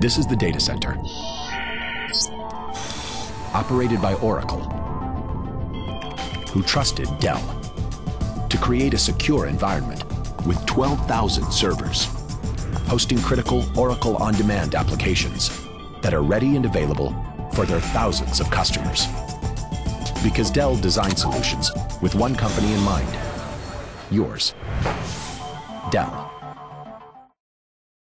This is the data center, operated by Oracle, who trusted Dell to create a secure environment with 12,000 servers, hosting critical Oracle on-demand applications that are ready and available for their thousands of customers. Because Dell designed solutions with one company in mind, yours, Dell.